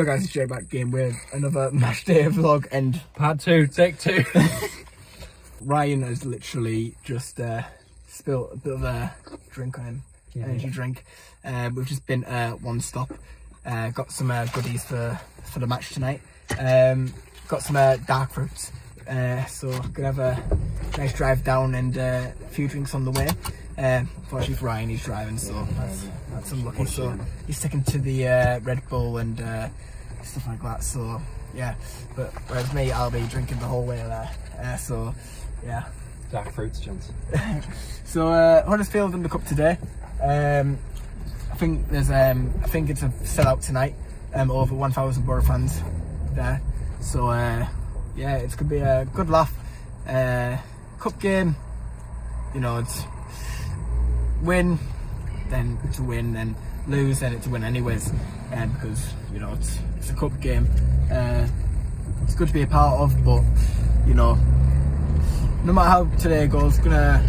Yo guys, it's Jay back again with another match day vlog and Part two, take two. Ryan has literally just uh, spilled a bit of a drink on him, Yeah. energy drink. Uh, we've just been uh, one stop, uh, got some uh, goodies for, for the match tonight. Um, got some uh, dark fruits, uh, so gonna have a nice drive down and uh, a few drinks on the way. Uh, unfortunately for Ryan, he's driving, so that's, that's unlucky. So he's sticking to the uh, Red Bull and uh, stuff like that. So yeah, but whereas me, I'll be drinking the whole way there. Uh, so yeah. Dark fruits, gents. So uh, Huddersfield in the cup today. Um, I think there's um, I think it's a sellout tonight. Um, over 1,000 Boro fans there. So uh, yeah, it's gonna be a good laugh. Uh, cup game. You know, it's win, then it's a win, then lose, then it's a win anyways. Um, because you know it's it's a cup game. Uh, it's good to be a part of, but you know, no matter how today goes, gonna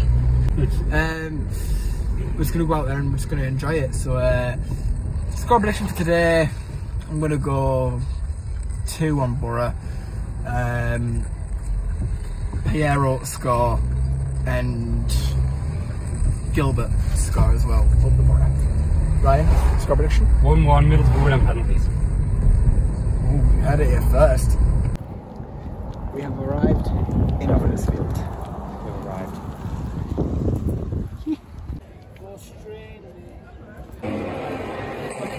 um, we're just gonna go out there and we're just gonna enjoy it. So, uh, score prediction for today, I'm gonna go two on Boro. Um, Payero score and Gilbert score as well. Up the Boro. Ryan, score prediction. 1 1 Middlesbrough them penalties. Had it here first. We have arrived in Huddersfield. We've arrived.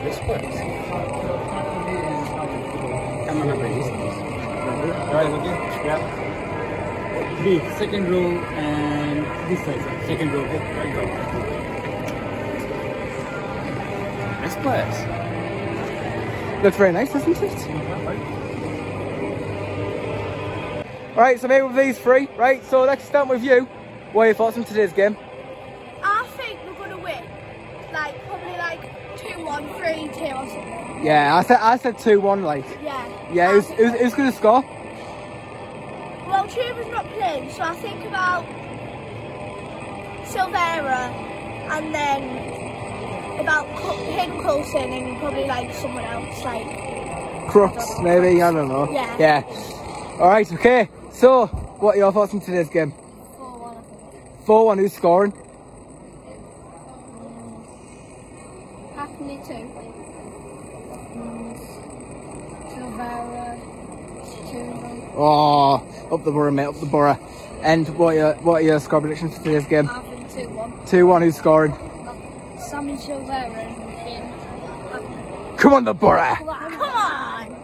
This place. Can't remember these things. Right, okay? Yeah. The second row and this side, sir. second row. Okay, right go. This place. Looks very nice, doesn't it? Right, so maybe with these three, right? So let's start with you. What are your thoughts on today's game? I think we're gonna win. Like probably like two one, three two or something. Yeah, I said I said two one. Like, Yeah. yeah, who's who's, who's gonna score? Well, Truman's not playing, so I think about Silvera and then about Co- Hayden Coulson and probably like someone else. Like Crooks, maybe. I don't know. Yeah. Yeah. All right. Okay. So, what are your thoughts on today's game? four one, Four one. Who's scoring? Hackney two. Silvera two. Oh, up the Boro, mate. Up the Boro. And what are your what are your score predictions for today's game? Two one. Two one. Who's scoring? And. Come on, the Boro. Come on.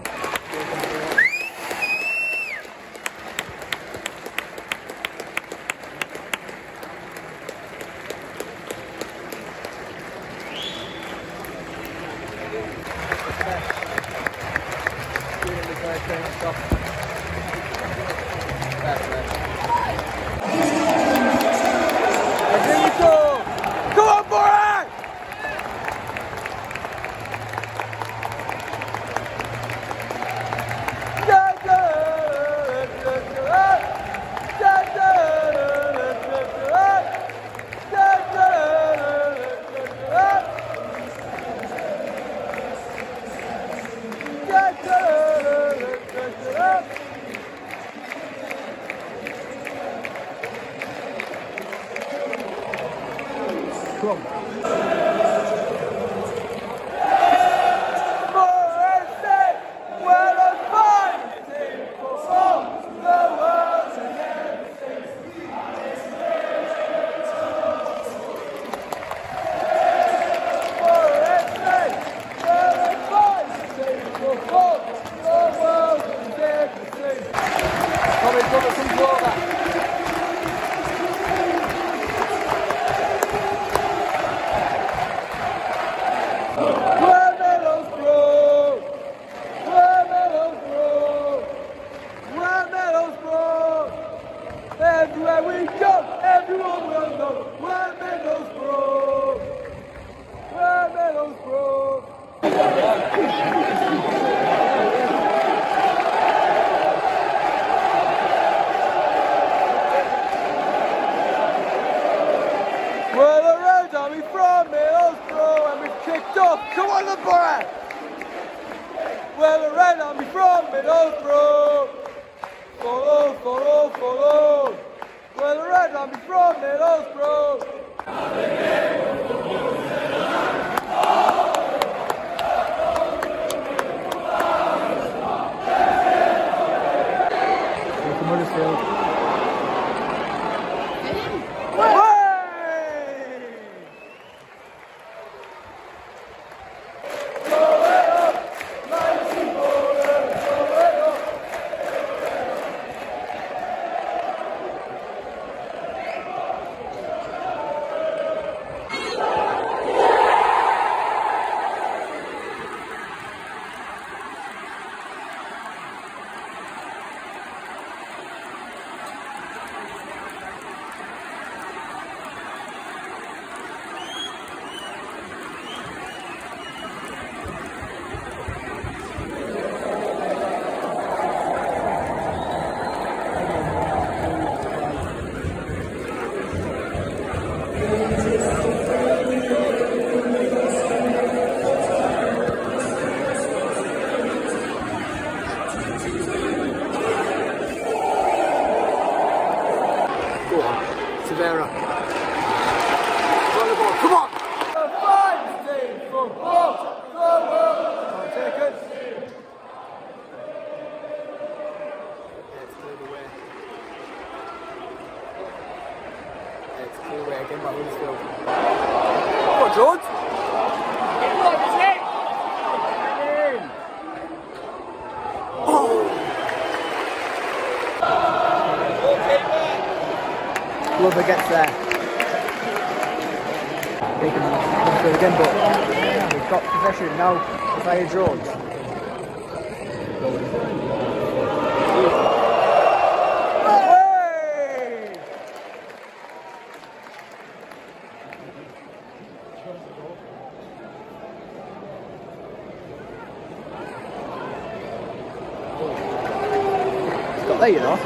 stuff. Come on, Lamborghini. Where the red army from? Middlesbrough. Follow, follow, follow. Where the red army from? Middlesbrough. Glover gets there. They can Huddersfield again, but they've got possession now. Isaiah Jones. Hey! It's got there, you know.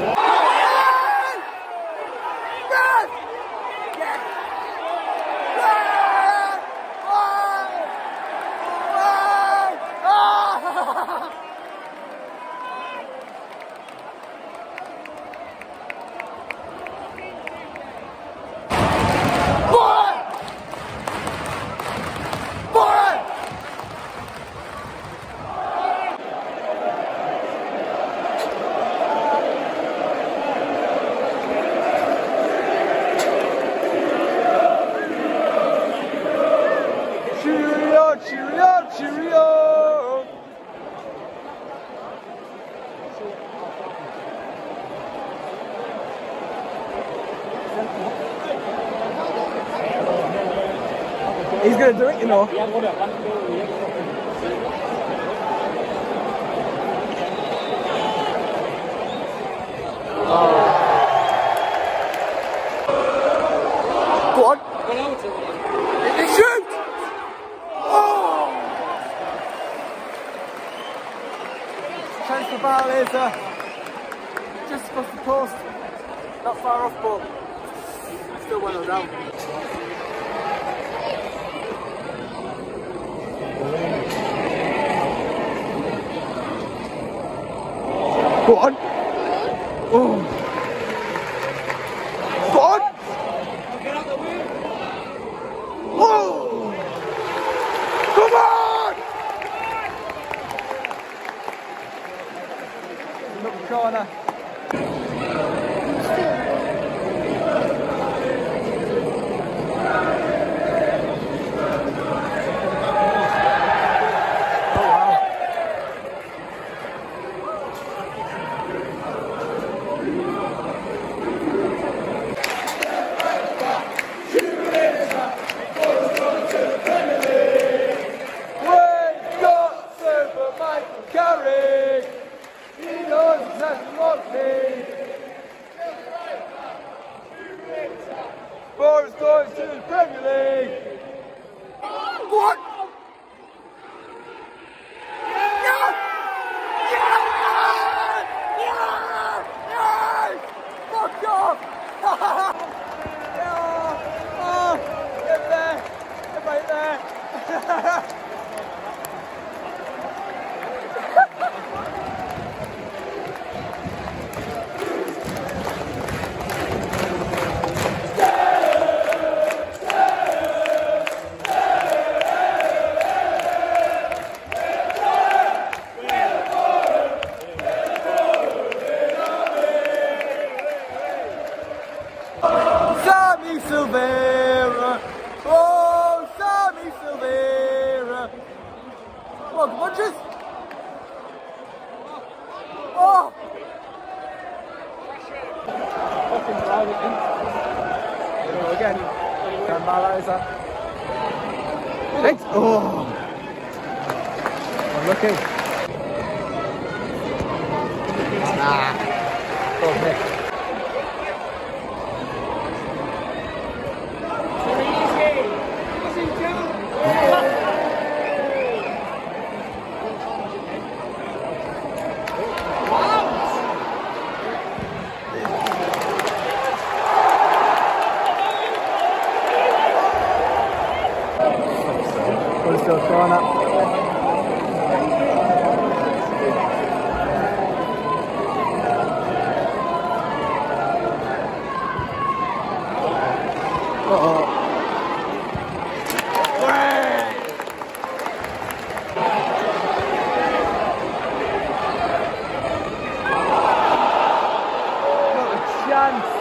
Cheerio, cheerio, cheerio! He's gonna do it, you know. Go on! Shoot! Oh! Chance for foul is uh, just across the post. Not far off, but still well down. Go on! Oh! Go on! Oh! Come on! Look corner. We've got Super Michael Carrick! He knows exactly what Go again. Gambala is that? It's, oh! Unlucky. Ah. Oh, Not a chance.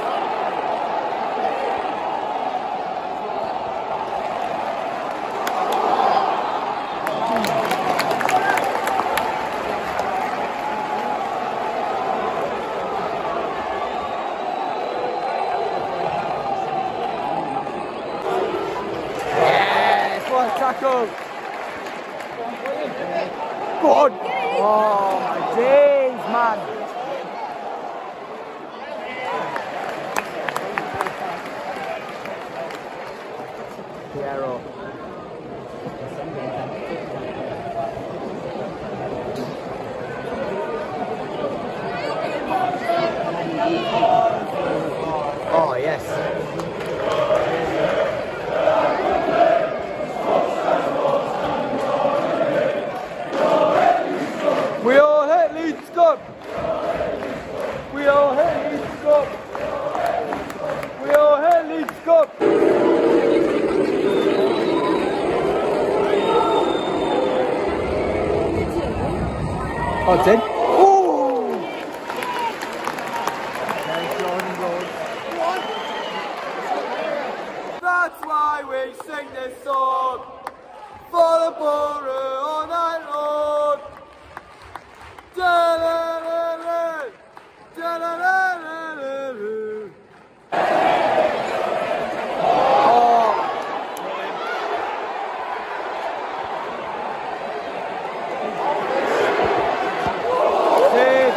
Yes, what a tackle. Good. Oh my days, man. Payero. Oh yes. We all hit We all Leeds Cup. We all hit Leeds Cup. Oh, in. Ooh. There's Jordan Rhodes. That's why we sing this song for the Boro all night long. Da-da-da-da, da-da-da-da-da-da. Oh. Hey.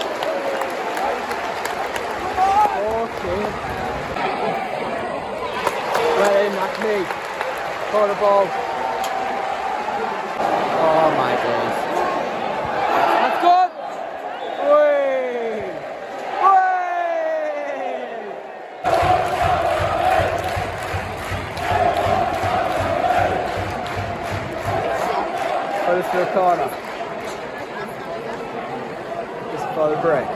Okay. Well in, that's me. Caught the ball. Oh my days. That's good. Way. Way. Huddersfield corner. Just for the break.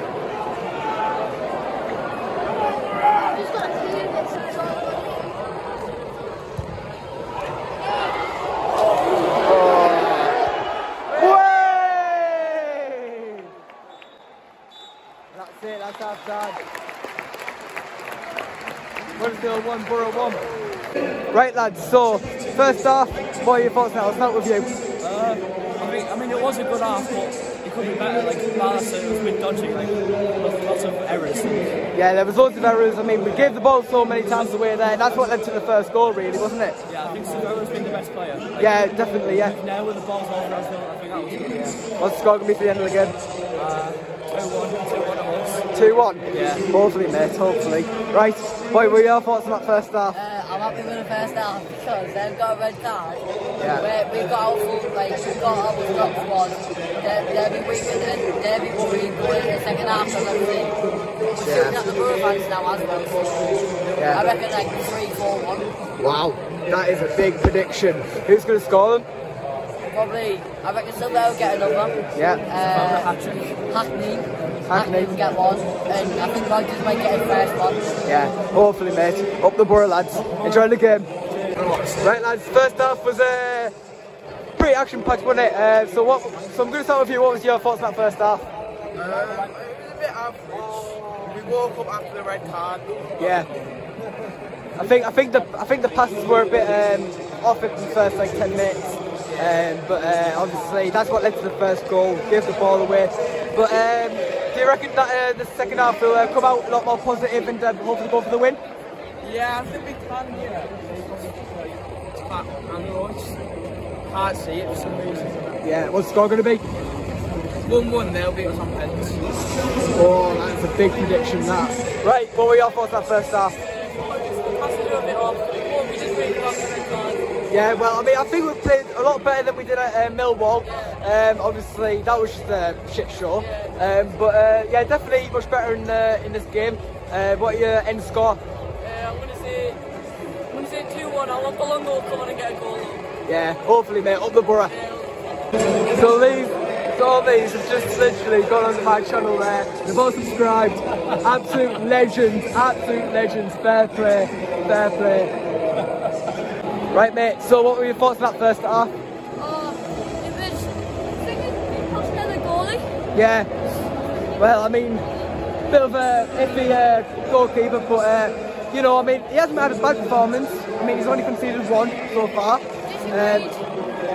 Who's got a few bits of chocolate? Way! That's it, that's outside. Huddersfield one, Boro one. Right lads, so first half, what are your thoughts now? I'll start with you. Uh, I mean, I mean, it was a good half, but it could be better. Like last, it was a bit dodgy. Like lots, of errors. Yeah, there was loads of errors. I mean, we gave the ball so many times away there. That's what led to the first goal, really, wasn't it? Yeah, I think Simora's been the best player. Like, Yeah, definitely, yeah. Now with the balls over I think that was good. Yeah. What's the score going to be for the end of the game? Uh, 2-1, 2-1 at once. 2 1? Yeah. Hopefully, mate, hopefully. Right, what are your thoughts on that first half? Uh, I'm happy with the first half because they've got a red card. Yeah. We, we've got our full, like, we've got our top squad. They'll, they'll be and they'll be worried in the second half of everything. We're shooting at the Boro fans now as well. So Yeah. I reckon like 3 4 1. Wow, that is a big prediction. Who's going to score them? Probably, I reckon Silva will get another. Yeah. Uh, Hackney. Will get one. And I think Rogers might get his first one. Yeah, hopefully, mate. Up the Boro, lads. Enjoy the game. Right, lads. First half was uh, pretty action-packed, wasn't it? Uh, so, what? So, I'm going to start with you. What was your thoughts on that first half? Um, it was a bit average. We woke up after the red card. Yeah. I think I think the I think the passes were a bit um, off in the first like ten minutes, um, but uh, obviously that's what led to the first goal. Gave the ball away. But um, do you reckon that uh, the second half will uh, come out a lot more positive and uh, hopefully go for the win? Yeah, I think we can, yeah. But I know it's hard to see it for some reason. Yeah. What's the score going to be? 1 1, they'll beat us on pens. Oh, that's a big prediction. That. Right. What were your thoughts that first half? Has to do a bit off. What we just really lost the card. Yeah, well, I mean, I think we played a lot better than we did at uh, Millwall. Um, obviously, that was just a shit show. Um, but uh, yeah, definitely much better in uh, in this game. Uh, what are your end score? Uh, I'm going to say, I'm to say 2 1. I want Bolongo to come on and get a goal. Yeah, hopefully, mate, up the Boro. So leave so all these have just literally gone onto my channel there. They've all subscribed. Absolute legends, absolute legends. Fair play, fair play. Right, mate. So, what were your thoughts on that first half? Oh, it was. I think it passed by the goalie. Yeah. Well, I mean, bit of a iffy uh, goalkeeper, but uh, you know, I mean, he hasn't had a bad performance. I mean, he's only conceded one so far. Um,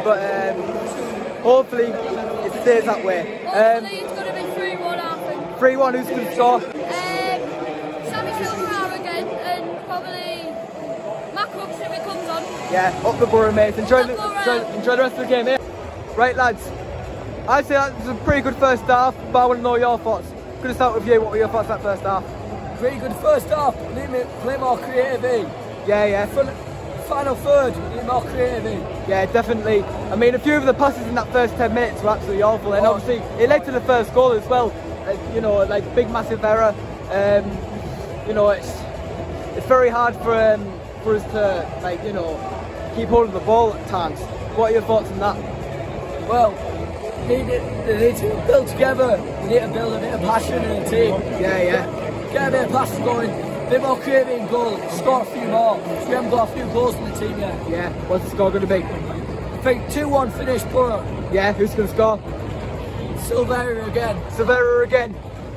but um, hopefully, it stays that way. Um, it's going to be 3 1, I think. 3-1, who's going to score? Um, Sammy Silvera again, and probably Matt Crooks if he comes on. Yeah, up the Boro, mate. Enjoy the, Up the enjoy, enjoy the rest of the game, eh? Right, lads. I'd say that was a pretty good first half, but I want to know your thoughts. Gonna start with you. What were your thoughts that first half? Pretty good first half. Need me play more creative. eh? Yeah, yeah. Fin- Final third, need more creative. eh? Yeah, definitely. I mean, a few of the passes in that first 10 minutes were absolutely awful, and Oh. obviously it led to the first goal as well. Uh, you know, like big, massive error. Um, you know, it's it's very hard for um, for us to like you know keep holding the ball at times. What are your thoughts on that? Well, need it, they need to build together. We need to build a bit of passion in the team. Yeah, yeah, Get a bit of passion going. A bit more creative in goal. Score a few more. We haven't got a few goals in the team yet. yeah. What's the score going to be? I think 2-1 finish Boro. Yeah, who's going to score? Silveria again. Severa again.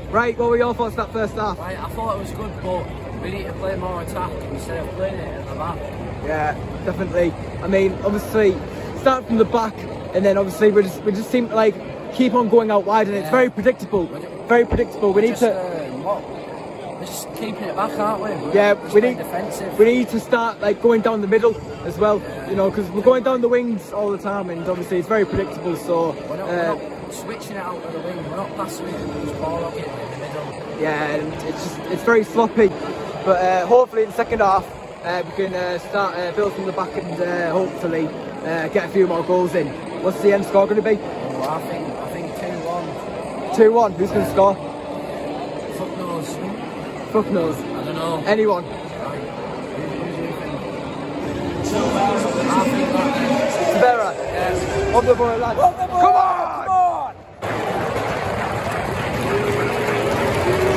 Right, what were your thoughts on that first half? Right, I thought it was good, but we need to play more attack instead of playing it at the back. Yeah, definitely. I mean, obviously, start from the back, and then obviously we just we just seem to like keep on going out wide, and it's very predictable. Very predictable. We need just, to. Uh. We're just keeping it back, aren't we? We're Yeah, we need defensive. we need to start like going down the middle as well. You know, because we're going down the wings all the time, and obviously it's very predictable. So We're not, uh, we're not switching it out of the wing. We're not passing it loose ball up in the middle. yeah, and it's just it's very sloppy. But uh, hopefully in the second half uh, we can uh, start uh, build from the back and uh, hopefully uh, get a few more goals in. What's the end score going to be? Well, I think I think two one. Two one. Who's going to score? Fuck knows. Fuck knows. I don't know. Anyone. Right. Who, who do you think? I think that. Severa. Yeah. Up the boy, lads. Come on!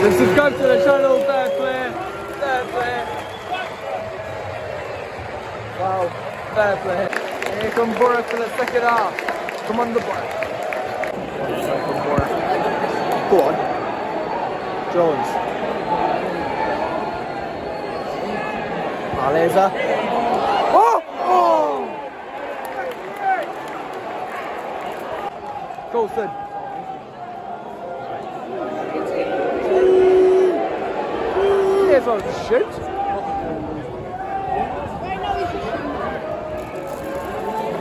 So subscribe to the channel, fair play. Fair play. Wow, fair play. Here come Boro for the second half. Come on the boy. Go on. Jones. Aleza. Oh! Oh! Coulson. Here's on the shoot.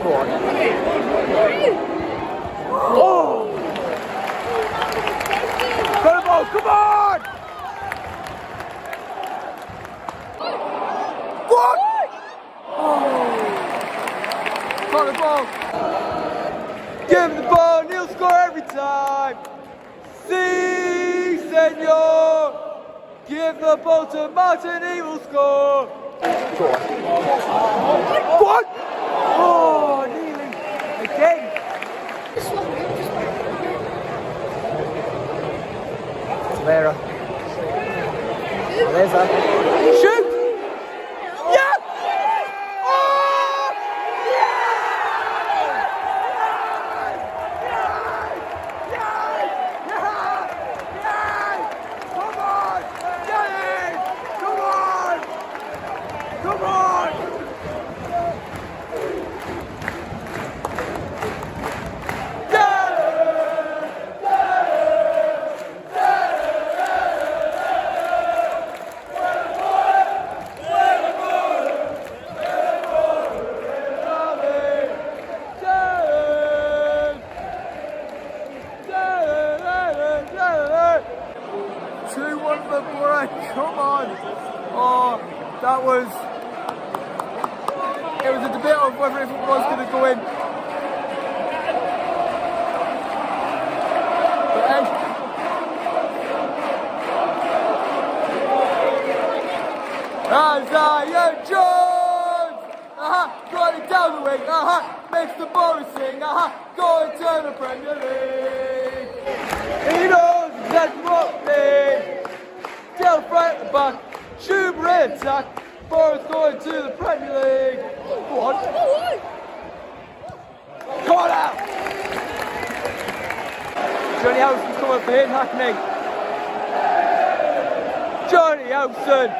Go on. Oh! Got the ball, come on! What? Oh! Got the ball. Give him the ball, and he'll score every time. Si, senor. Give the ball to Martin, he will score. Go on. What? Oh, nearly. Again. Vera. Aleza. Shoot! Yeah! Oh! Come on! Get it! Come on! Come on! Yeah! one for Boro. Come on. Oh, that was. It was a debate of whether it was going to go in. But then. Isaiah Jones! Uh-huh, got the wing, uh-huh, makes the boys sing, uh-huh, going to the Premier League. He knows exactly what they Dael front the back, Chuba in attack, Boris going to the Premier League. Go on. Come on out! Jonny Howson's coming for him, Hackney. Jonny Howson!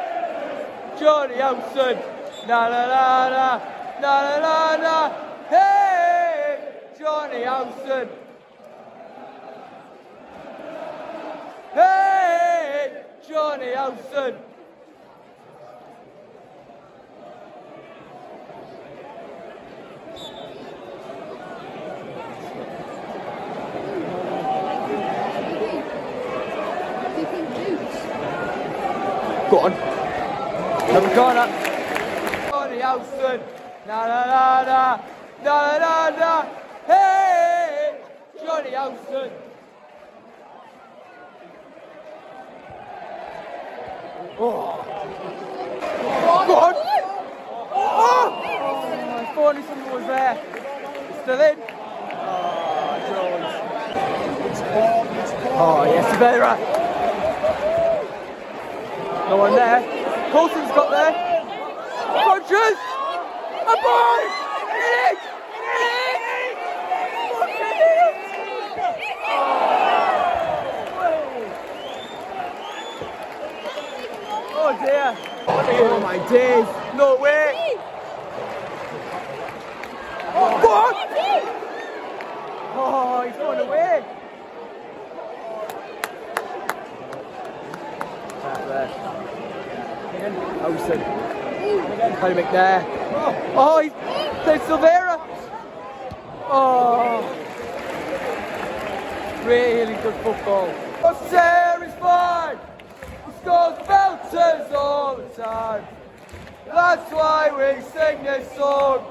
Jonny Howson! Na na na na! la la la, hey, Jonny Howson. Hey, Jonny Howson. Go on. Have a corner. Jonny Howson. Na na na na na na na. Hey, Jonny Howson. Oh. God. Oh. oh my Fornison was there. Still in. Oh, Jones. Oh, yes, Vera. No one there. Colton's got there. Rodgers! Oh dear. Oh my days. No way. Oh, fuck! Oh, he's going away. Back there. Again. McNair. Oh, oh, he's played Silvera. Oh. Really good football. Oh, Sarah's fine. He scores belters all the time. That's why we sing this song.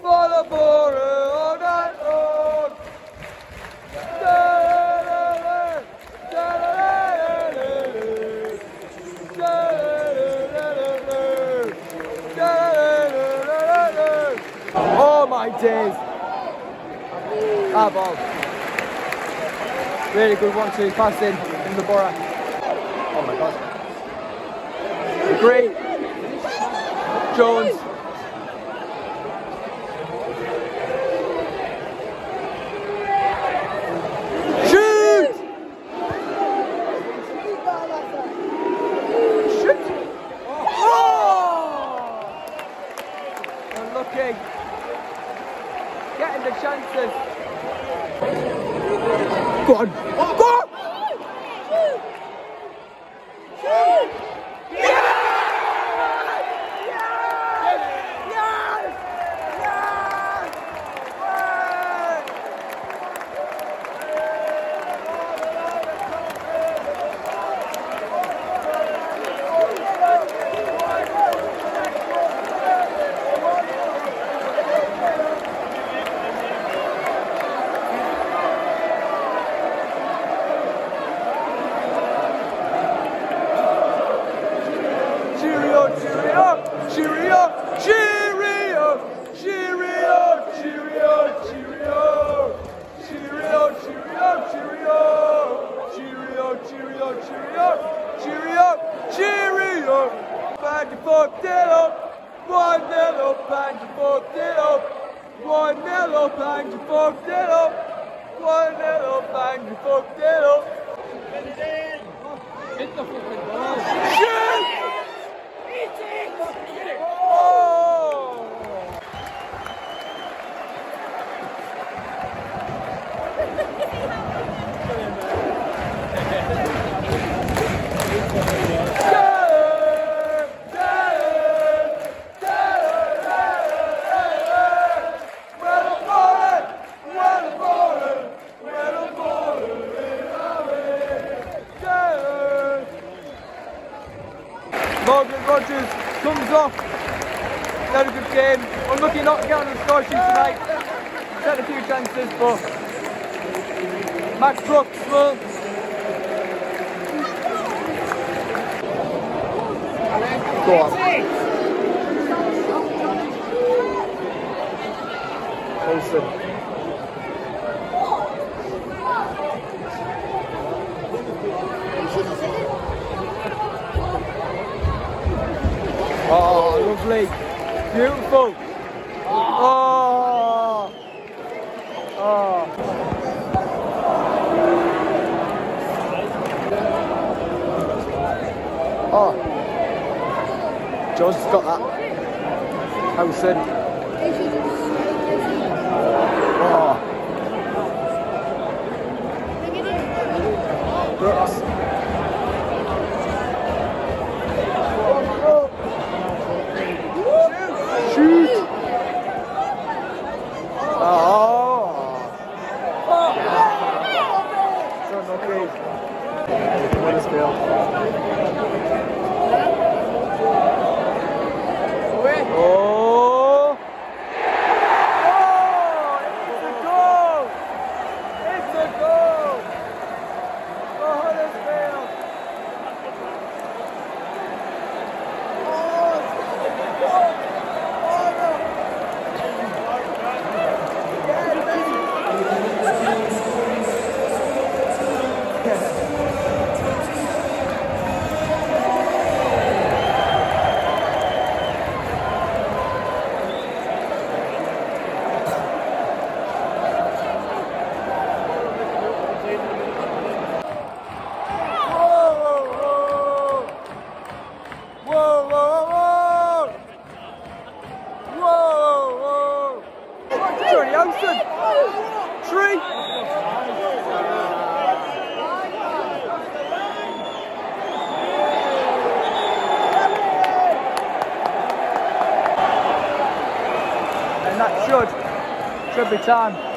For the Boro all night long. Da-da-da-da, da-da-da-da-da. Oh my days! Ah, ball. Really good one two pass in from the Boro. Oh my god. Great. Jones. Pine to Fork Zero. Guarnello Pine to Fork Zero. Guarnello Pine to Fork Zero. Hit the fucking ball. Yeah! Morgan Rogers comes off. Had a good game. Unlucky not to get on the score sheet tonight. She's had a few chances, but Matt Crooks will. Go on. Oh, lovely. Beautiful. Oh. Oh. Oh, John's got that. Howson. every time.